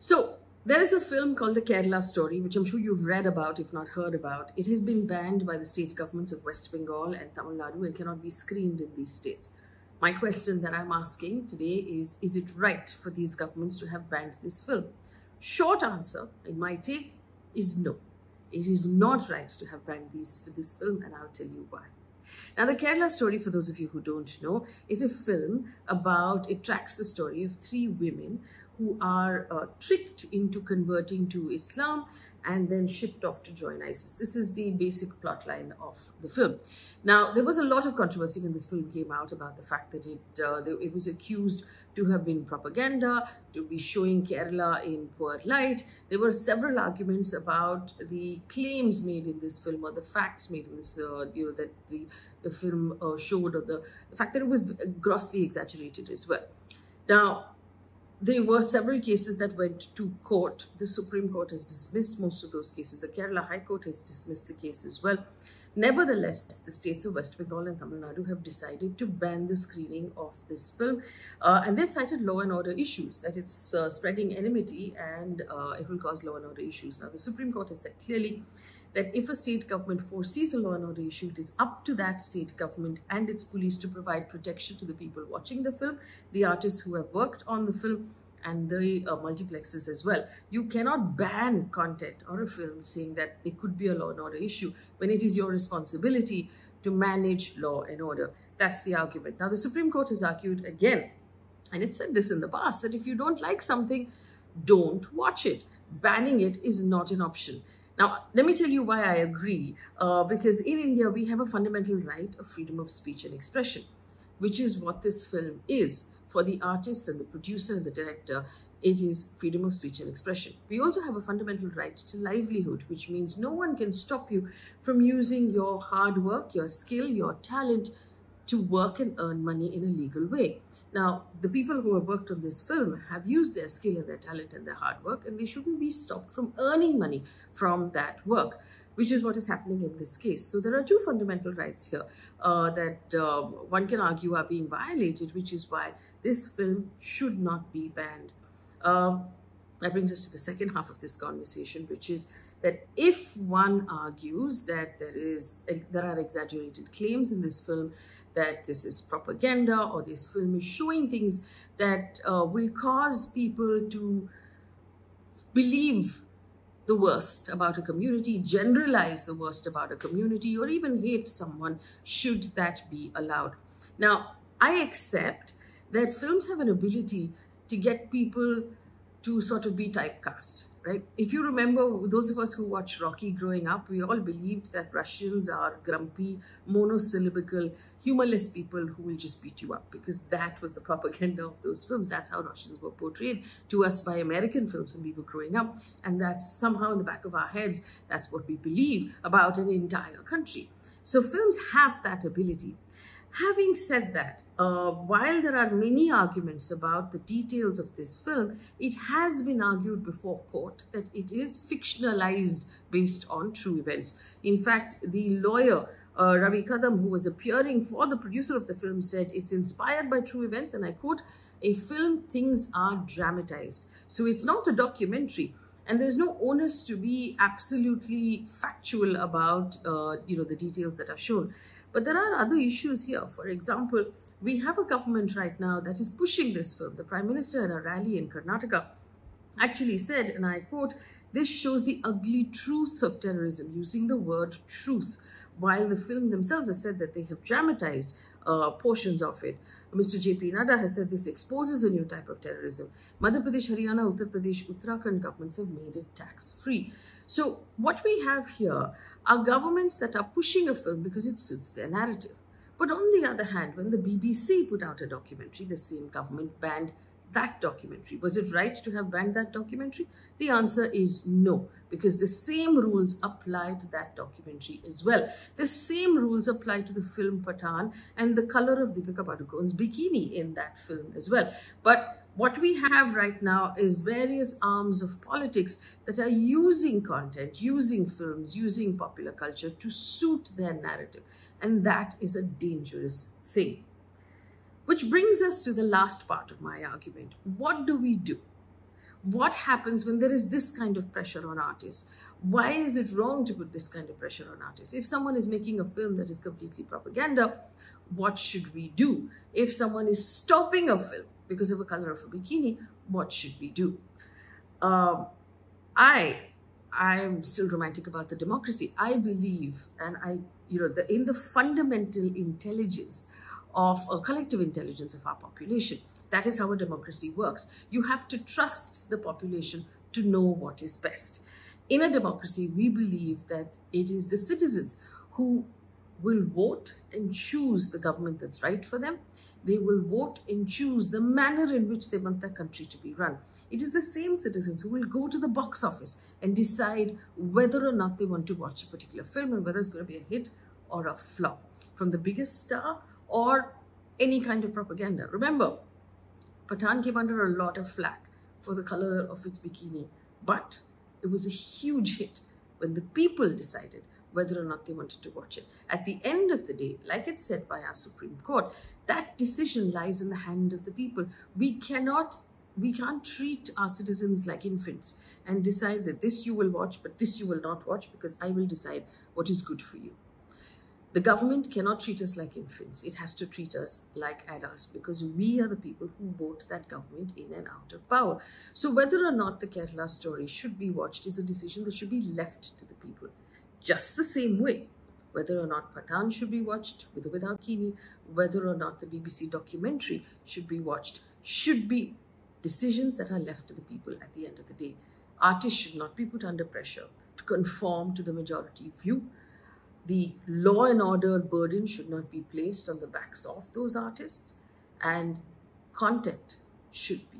So there is a film called The Kerala Story, which I'm sure you've read about, if not heard about. It has been banned by the state governments of West Bengal and Tamil Nadu and cannot be screened in these states. My question that I'm asking today is, is it right for these governments to have banned this film? Short answer, in my take, is no. It is not right to have banned these, this film and I'll tell you why. Now, the Kerala story, for those of you who don't know, is a film about, it tracks the story of three women who are uh, tricked into converting to Islam and then shipped off to join ISIS. This is the basic plotline of the film. Now, there was a lot of controversy when this film came out about the fact that it, uh, it was accused to have been propaganda, to be showing Kerala in poor light. There were several arguments about the claims made in this film or the facts made in this, uh, you know, that the, the film uh, showed or the, the fact that it was grossly exaggerated as well. Now, there were several cases that went to court. The Supreme Court has dismissed most of those cases. The Kerala High Court has dismissed the case as well. Nevertheless, the states of West Bengal and Tamil Nadu have decided to ban the screening of this film. Uh, and they've cited law and order issues, that it's uh, spreading enmity and uh, it will cause law and order issues. Now, the Supreme Court has said clearly that if a state government foresees a law and order issue, it is up to that state government and its police to provide protection to the people watching the film, the artists who have worked on the film, and the uh, multiplexes as well. You cannot ban content or a film saying that there could be a law and order issue when it is your responsibility to manage law and order. That's the argument. Now, the Supreme Court has argued again, and it said this in the past, that if you don't like something, don't watch it. Banning it is not an option. Now, let me tell you why I agree. Uh, because in India, we have a fundamental right of freedom of speech and expression, which is what this film is. For the artist and the producer and the director, it is freedom of speech and expression. We also have a fundamental right to livelihood, which means no one can stop you from using your hard work, your skill, your talent to work and earn money in a legal way. Now, the people who have worked on this film have used their skill and their talent and their hard work, and they shouldn't be stopped from earning money from that work, which is what is happening in this case. So there are two fundamental rights here uh, that uh, one can argue are being violated, which is why this film should not be banned. Uh, that brings us to the second half of this conversation, which is that if one argues that there is there are exaggerated claims in this film that this is propaganda or this film is showing things that uh, will cause people to believe the worst about a community, generalize the worst about a community, or even hate someone, should that be allowed? Now, I accept that films have an ability to get people to sort of be typecast right? If you remember, those of us who watched Rocky growing up, we all believed that Russians are grumpy, monosyllabical, humorless people who will just beat you up because that was the propaganda of those films. That's how Russians were portrayed to us by American films when we were growing up. And that's somehow in the back of our heads, that's what we believe about an entire country. So films have that ability. Having said that, uh, while there are many arguments about the details of this film, it has been argued before court that it is fictionalized based on true events. In fact, the lawyer uh, Ravi Kadam, who was appearing for the producer of the film, said it's inspired by true events, and I quote, a film, things are dramatized. So it's not a documentary. And there's no onus to be absolutely factual about, uh, you know, the details that are shown. But there are other issues here. For example, we have a government right now that is pushing this film. The Prime Minister at a rally in Karnataka actually said, and I quote, this shows the ugly truth of terrorism, using the word truth, while the film themselves has said that they have dramatized uh, portions of it. Mr. J.P. Nadda has said this exposes a new type of terrorism. Madhya Pradesh, Haryana, Uttar Pradesh, Uttarakhand governments have made it tax-free. So what we have here are governments that are pushing a film because it suits their narrative. But on the other hand, when the BBC put out a documentary, the same government banned that documentary. Was it right to have banned that documentary? The answer is no, because the same rules apply to that documentary as well. The same rules apply to the film Pathaan and the color of Deepika Padukone's bikini in that film as well. But what we have right now is various arms of politics that are using content, using films, using popular culture to suit their narrative. And that is a dangerous thing. Which brings us to the last part of my argument. What do we do? What happens when there is this kind of pressure on artists? Why is it wrong to put this kind of pressure on artists? If someone is making a film that is completely propaganda, what should we do? If someone is stopping a film because of a color of a bikini, what should we do? Um, I I'm still romantic about the democracy. I believe, and I, you know, the, in the fundamental intelligence of a collective intelligence of our population. That is how a democracy works. You have to trust the population to know what is best. In a democracy, we believe that it is the citizens who will vote and choose the government that's right for them. They will vote and choose the manner in which they want their country to be run. It is the same citizens who will go to the box office and decide whether or not they want to watch a particular film and whether it's going to be a hit or a flop. From the biggest star or any kind of propaganda. Remember, Pathaan came under a lot of flack for the color of its bikini, but it was a huge hit when the people decided whether or not they wanted to watch it. At the end of the day, like it's said by our Supreme Court, that decision lies in the hand of the people. We cannot, we can't treat our citizens like infants and decide that this you will watch, but this you will not watch because I will decide what is good for you. The government cannot treat us like infants. It has to treat us like adults because we are the people who vote that government in and out of power. So whether or not the Kerala story should be watched is a decision that should be left to the people. Just the same way, whether or not Pathaan should be watched with or without Kini, whether or not the BBC documentary should be watched, should be decisions that are left to the people at the end of the day. Artists should not be put under pressure to conform to the majority view the law and order burden should not be placed on the backs of those artists and content should be